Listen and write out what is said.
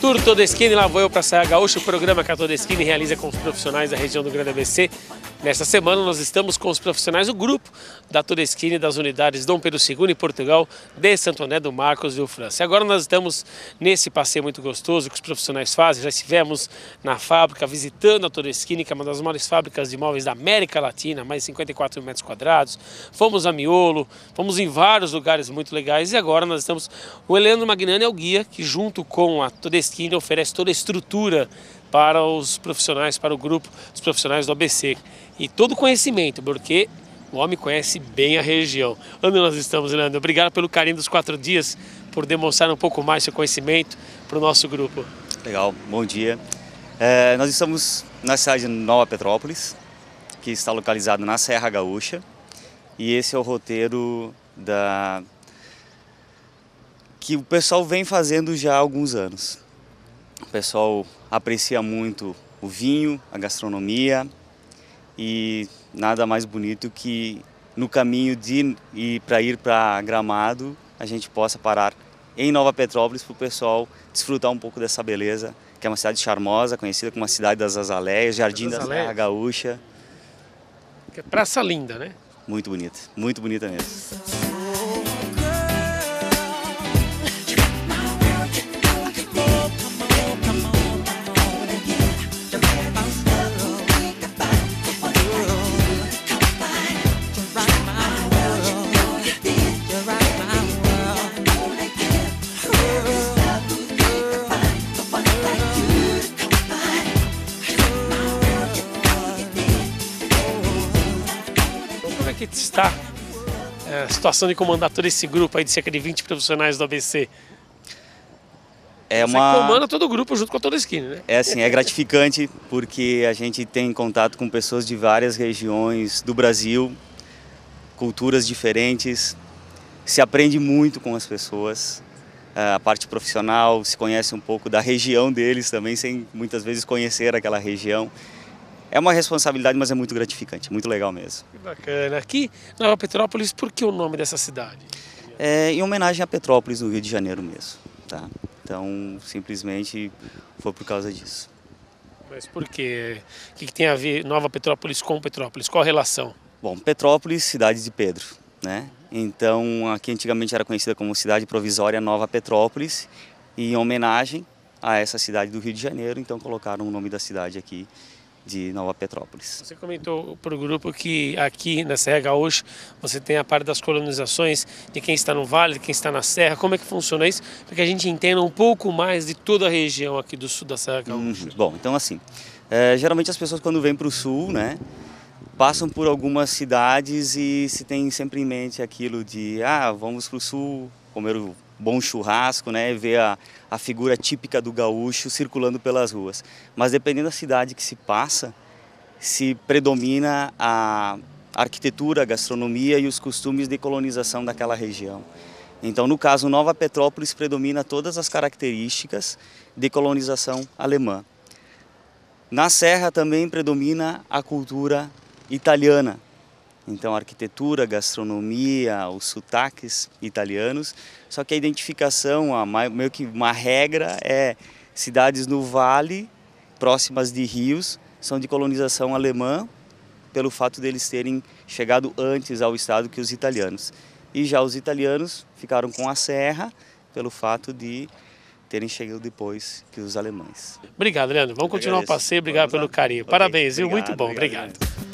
Tour Todeschini, lá vou eu para Serra Gaúcha, o programa que a Todeschini realiza com os profissionais da região do Grande ABC. Nesta semana nós estamos com os profissionais do grupo da Todeschini das unidades Dom Pedro II em Portugal, de Santo André do Marcos e o França. E agora nós estamos nesse passeio muito gostoso que os profissionais fazem, já estivemos na fábrica visitando a Todeschini, que é uma das maiores fábricas de imóveis da América Latina, mais de 54 metros quadrados. Fomos a Miolo, fomos em vários lugares muito legais e agora nós estamos... O Leandro Magnani é o guia que junto com a Todeschini oferece toda a estrutura para os profissionais, para o grupo dos profissionais do ABC. E todo o conhecimento, porque o homem conhece bem a região. Onde nós estamos, Leandro? Obrigado pelo carinho dos quatro dias, por demonstrar um pouco mais seu conhecimento para o nosso grupo. Legal, bom dia. É, nós estamos na cidade de Nova Petrópolis, que está localizado na Serra Gaúcha. E esse é o roteiro da que o pessoal vem fazendo já há alguns anos. O pessoal aprecia muito o vinho, a gastronomia e nada mais bonito que no caminho de ir para ir para Gramado a gente possa parar em Nova Petrópolis para o pessoal desfrutar um pouco dessa beleza, que é uma cidade charmosa, conhecida como a cidade das Azaleias, Jardim das da Serra Gaúcha. Que é praça linda, né? Muito bonita, muito bonita mesmo. Que está é, a situação de comandar todo esse grupo aí de cerca de 20 profissionais do ABC? É uma... Você comanda todo o grupo junto com toda a esquina, né? É assim, é gratificante porque a gente tem contato com pessoas de várias regiões do Brasil, culturas diferentes, se aprende muito com as pessoas, é, a parte profissional, se conhece um pouco da região deles também, sem muitas vezes conhecer aquela região. É uma responsabilidade, mas é muito gratificante, muito legal mesmo. Que bacana. Aqui, Nova Petrópolis, por que o nome dessa cidade? É em homenagem a Petrópolis, no Rio de Janeiro mesmo. Tá? Então, simplesmente foi por causa disso. Mas por quê? O que tem a ver Nova Petrópolis com Petrópolis? Qual a relação? Bom, Petrópolis, cidade de Pedro, né? Então, aqui antigamente era conhecida como Cidade Provisória Nova Petrópolis, e em homenagem a essa cidade do Rio de Janeiro, então colocaram o nome da cidade aqui de Nova Petrópolis. Você comentou para o grupo que aqui na Serra Gaúcha você tem a parte das colonizações de quem está no vale, de quem está na serra. Como é que funciona isso? Para que a gente entenda um pouco mais de toda a região aqui do sul da Serra Gaúcha. Hum, bom, então assim, é, geralmente as pessoas quando vêm para o sul, né, passam por algumas cidades e se tem sempre em mente aquilo de, ah, vamos para o sul comer o bom churrasco, né, ver a, a figura típica do gaúcho circulando pelas ruas. Mas dependendo da cidade que se passa, se predomina a arquitetura, a gastronomia e os costumes de colonização daquela região. Então, no caso, Nova Petrópolis predomina todas as características de colonização alemã. Na Serra também predomina a cultura italiana, então, arquitetura, gastronomia, os sotaques italianos. Só que a identificação, a, meio que uma regra, é cidades no vale, próximas de rios, são de colonização alemã, pelo fato deles terem chegado antes ao estado que os italianos. E já os italianos ficaram com a serra, pelo fato de terem chegado depois que os alemães. Obrigado, Leandro. Vamos continuar o passeio. Obrigado Vamos pelo carinher. carinho. Parabéns, viu? Muito bom. obrigado. obrigado.